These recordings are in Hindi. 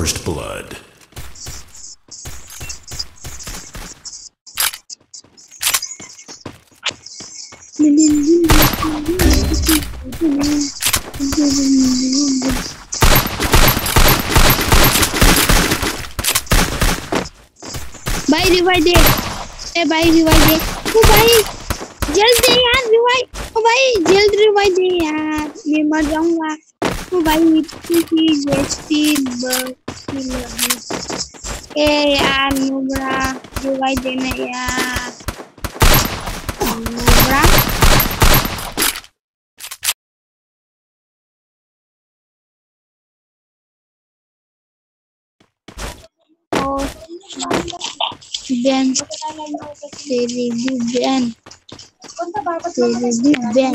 First Blood. भाई रिवाइव दे। ए भाई रिवाइव दे। ओ भाई, जल्द दे यार रिवाइव ओ भाई, जल्द रिवाइव दे यार। मैं मर जाऊँगा। ओ भाई, इतनी चीज़ एचपी बस ছিল এ juga নোবরা দুবাই জেনে Nubra Ben, Terry Ben, Terry Ben.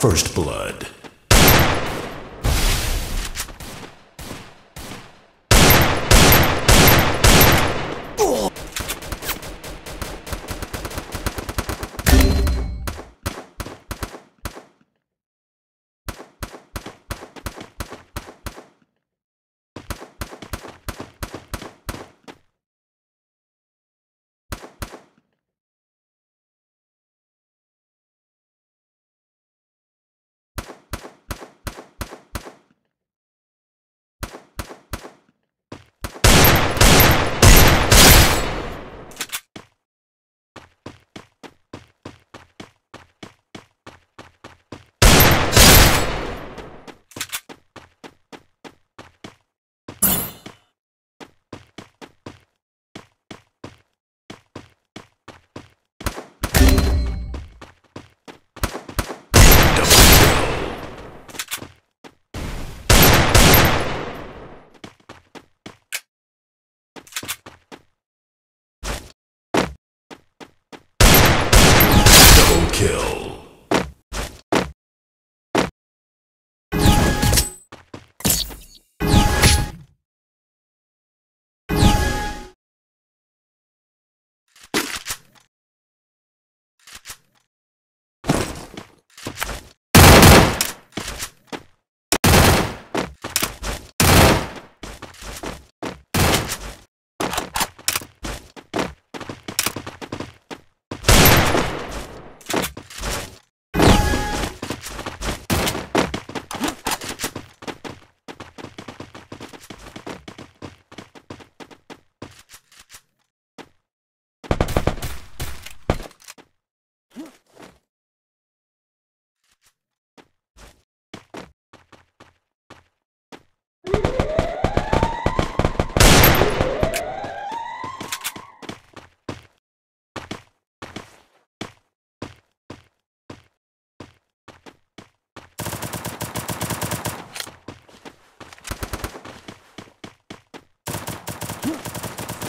First Blood.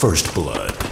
First Blood.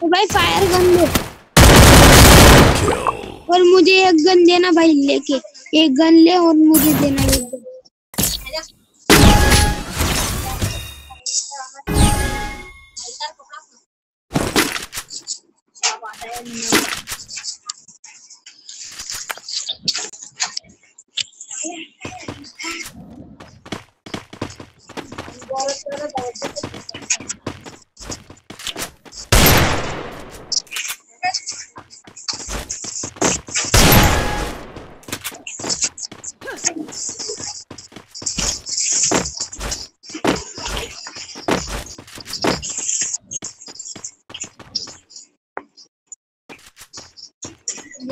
तो भाई फायर गन दो और मुझे एक गन देना भाई लेके। एक गन ले और मुझे देना एक गन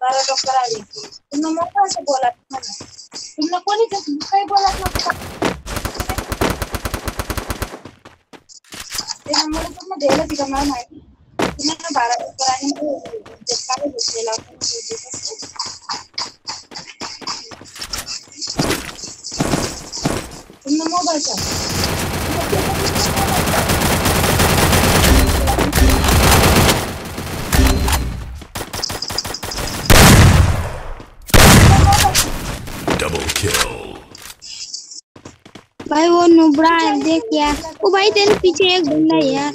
बोला बारा डॉक्टर आले तुम्ही मोबाईलचं बोला म्हणा तुम्ही कोणी काही बोलत नको त्यामुळे तुम्ही द्यायला तिला मला माहिती तुम्ही ना बारा डॉक्टर आणि काय घेतलेला तुम्ही मोबाईलचा भाई वो नुबड़ा है, देख यार। ओ भाई, तेरे पीछे एक बंदा है यार।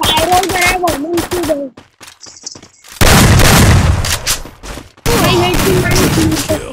वायरल करेगा मैं इसको दे भाई हेड की मारी थी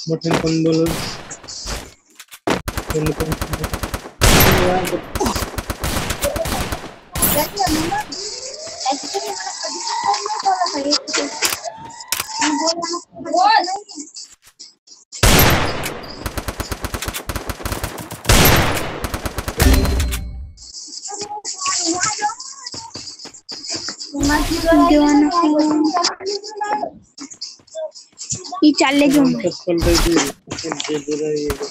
असं विचारे मी नाही मोठे पण बोलून पण पण ये चाले जो चप्पल दे दे रही है।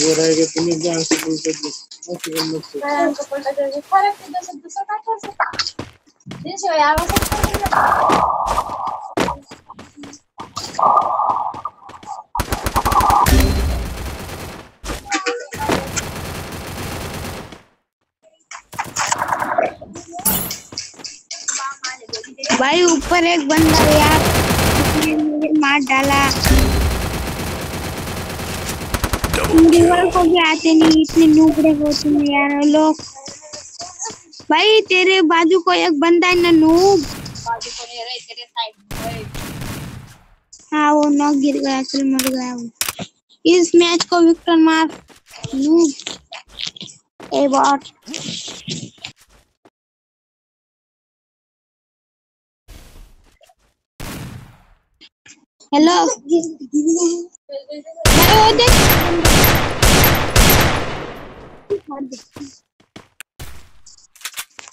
वो रहेगा तुम्हें जान से बोलते ऐसे करना चाहिए भाई ऊपर एक बंदा है यार। मुझे मार डाला। Double को भी आते नहीं इतने नूबड़े हो तुम यार लोग। भाई तेरे बाजू को एक बंदा है ना नूब? हाँ। वो नॉक गिर गया फिर मर गया वो। इस मैच को विक्टर मार नूब। ए बॉट हेलो भाई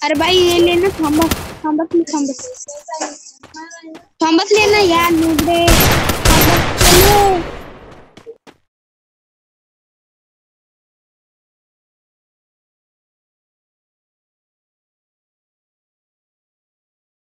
अरे भाई, ये लेना थम्बस थम्बस ले थम्बस थम्बस लेना यार नूबड़े थम्बस चलो।